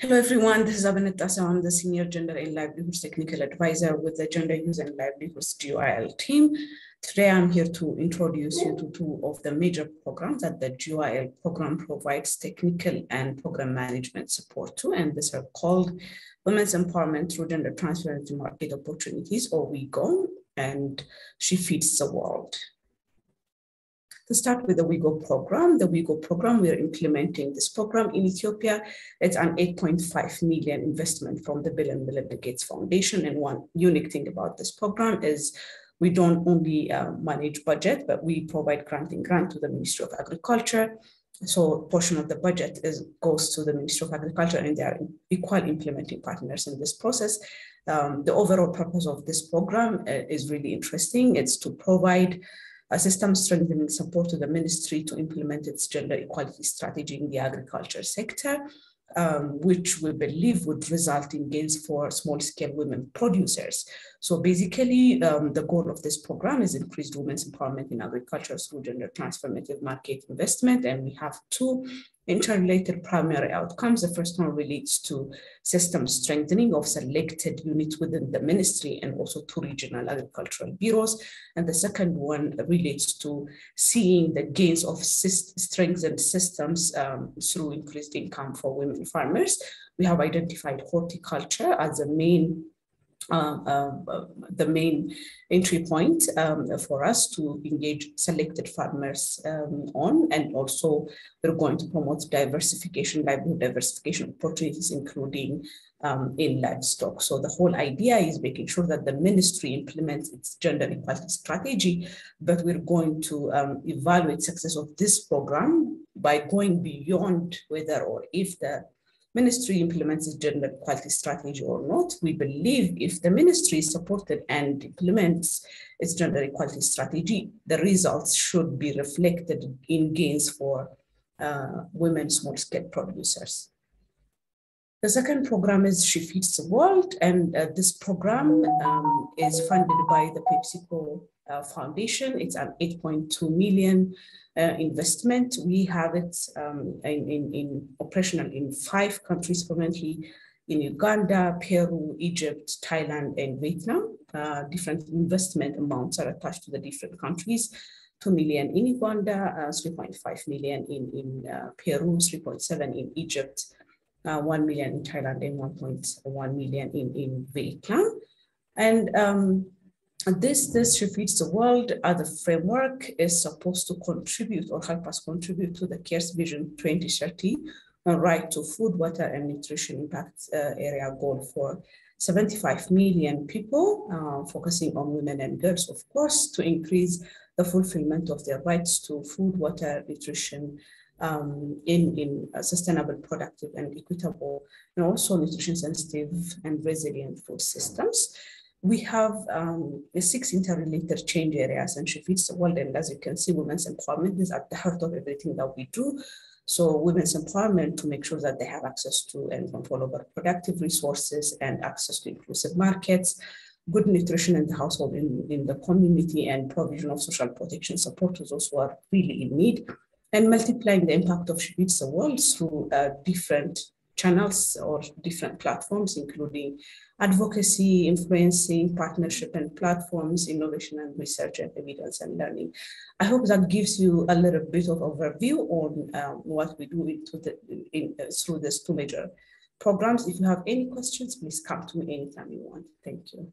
Hello, everyone. This is Abanet Tasa. I'm the Senior Gender and Livelihoods Technical Advisor with the Gender Youth and Livelihoods GYL team. Today, I'm here to introduce you to two of the major programs that the GYL program provides technical and program management support to, and these are called Women's Empowerment Through Gender Transformative Market Opportunities, or WeGo, and She Feeds the World. To start with the WeGo program, the WeGo program, we are implementing this program in Ethiopia. It's an 8.5 million investment from the Bill and Melinda Gates Foundation. And one unique thing about this program is we don't only uh, manage budget, but we provide grant granting grant to the Ministry of Agriculture. So a portion of the budget is goes to the Ministry of Agriculture and they are equal implementing partners in this process. Um, the overall purpose of this program uh, is really interesting. It's to provide system strengthening support to the ministry to implement its gender equality strategy in the agriculture sector, um, which we believe would result in gains for small-scale women producers. So basically, um, the goal of this program is increased women's empowerment in agriculture through gender transformative market investment. And we have two interrelated primary outcomes. The first one relates to system strengthening of selected units within the ministry and also to regional agricultural bureaus. And the second one relates to seeing the gains of strengthened systems um, through increased income for women farmers. We have identified horticulture as a main the main entry point um, for us to engage selected farmers um, on. And also we're going to promote diversification, livelihood diversification opportunities, including um, in livestock. So the whole idea is making sure that the ministry implements its gender equality strategy, but we're going to um, evaluate success of this program by going beyond whether or if the ministry implements its gender equality strategy or not. We believe if the ministry is supported and implements its gender equality strategy, the results should be reflected in gains for uh, women small-scale producers. The second program is She Feeds the World, and uh, this program um, is funded by the PepsiCo uh, Foundation. It's an 8.2 million uh, investment. We have it um, in, in, in, operational in five countries currently in Uganda, Peru, Egypt, Thailand, and Vietnam. Uh, different investment amounts are attached to the different countries. 2 million in Uganda, uh, 3.5 million in, in uh, Peru, 3.7 in Egypt, uh, 1 million in Thailand, and 1.1 million in, in Vietnam. And um, this, this She Feeds the World as a framework is supposed to contribute or help us contribute to the CARE's Vision 2030 on right to food, water, and nutrition impact uh, area goal for 75 million people, uh, focusing on women and girls, of course, to increase the fulfillment of their rights to food, water, nutrition, um, in, in sustainable, productive, and equitable, and also nutrition sensitive and resilient food systems we have um, six interrelated change areas and she feeds the world. And as you can see, women's empowerment is at the heart of everything that we do. So women's empowerment to make sure that they have access to and control over productive resources and access to inclusive markets, good nutrition in the household, in, in the community, and provision of social protection support to those who are really in need, and multiplying the impact of She the World through uh, different channels or different platforms, including advocacy, influencing, partnership and platforms, innovation and research and evidence and learning. I hope that gives you a little bit of overview on um, what we do the, in, uh, through these two major programs. If you have any questions, please come to me anytime you want. Thank you.